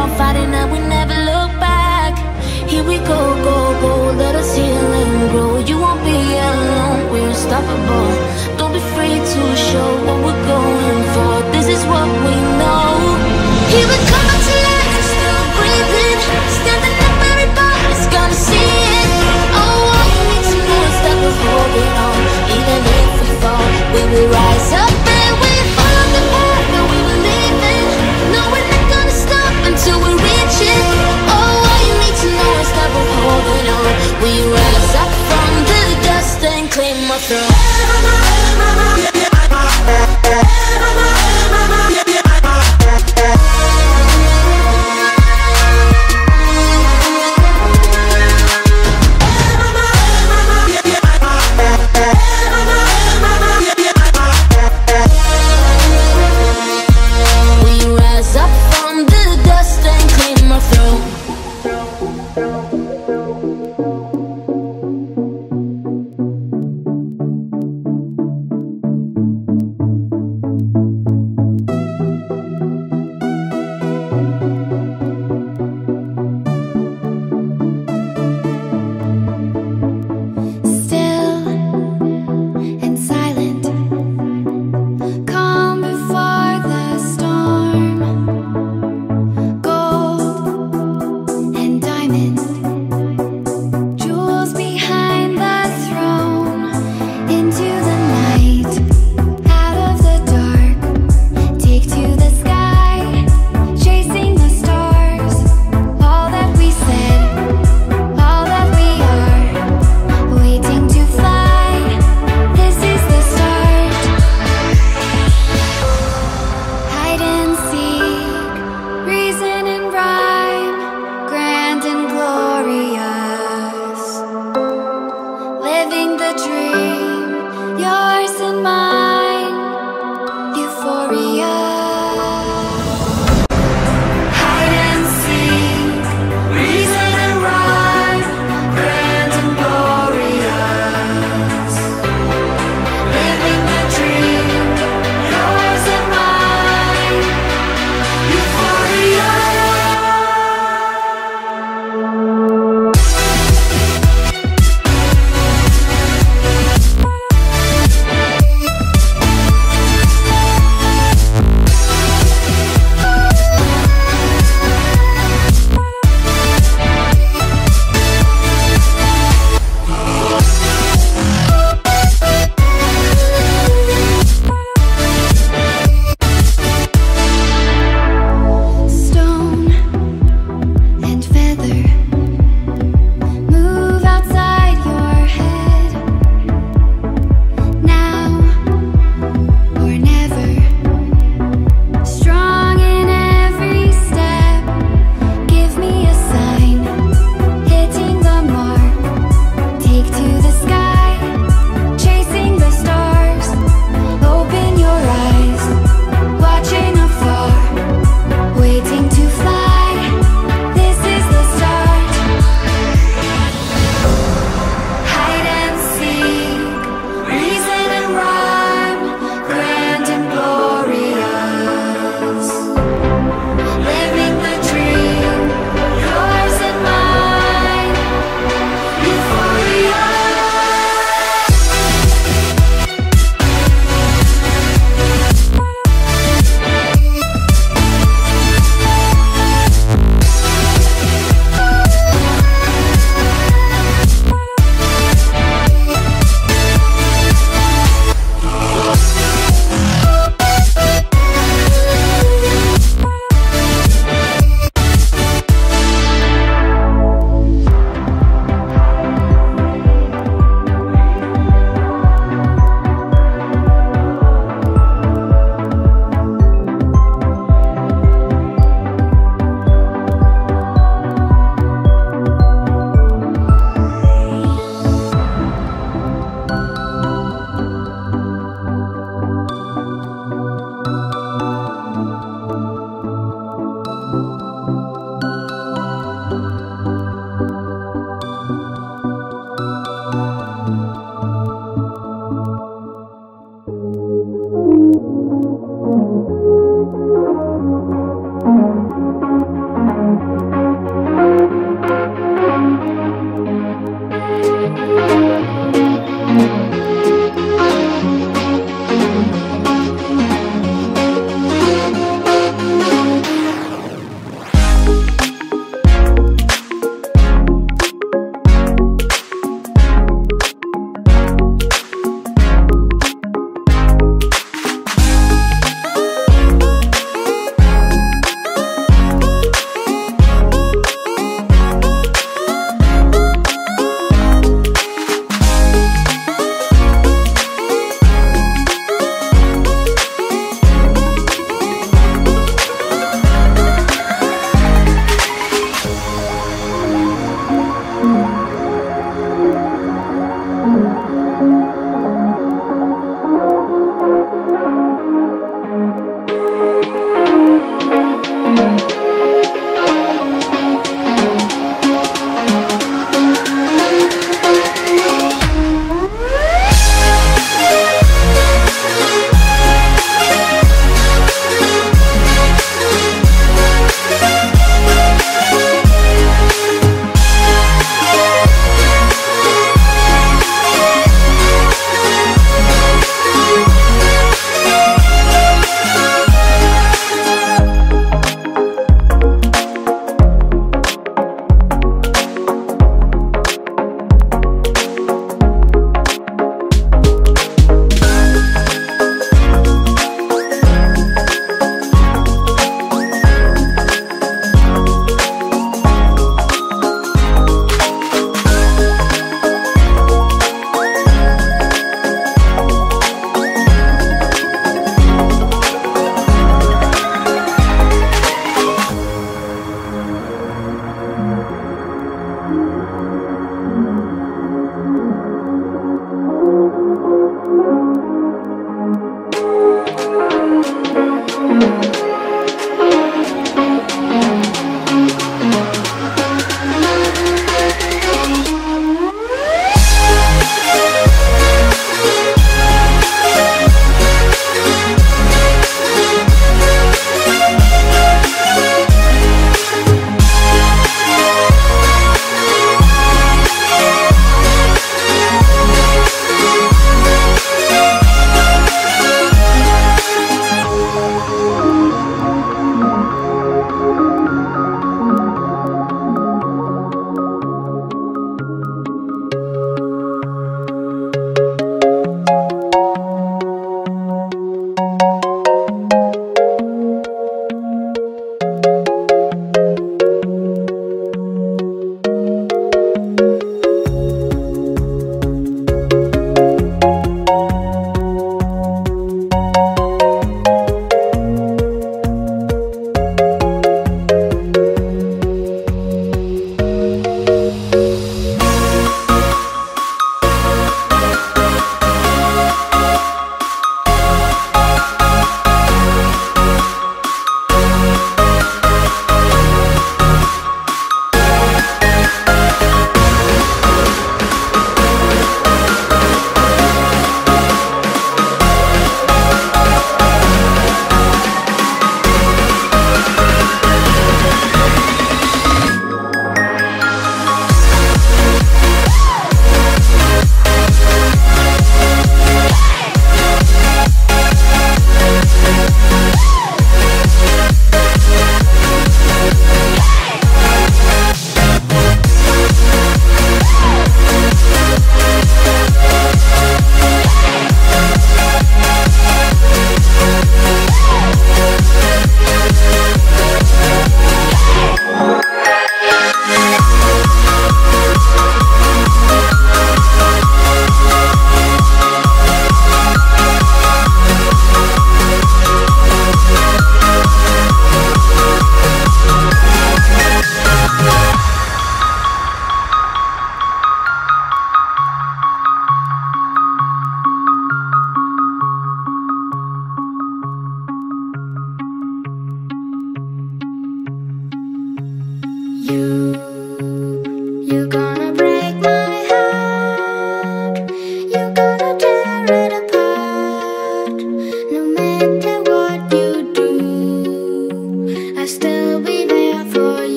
Just keep on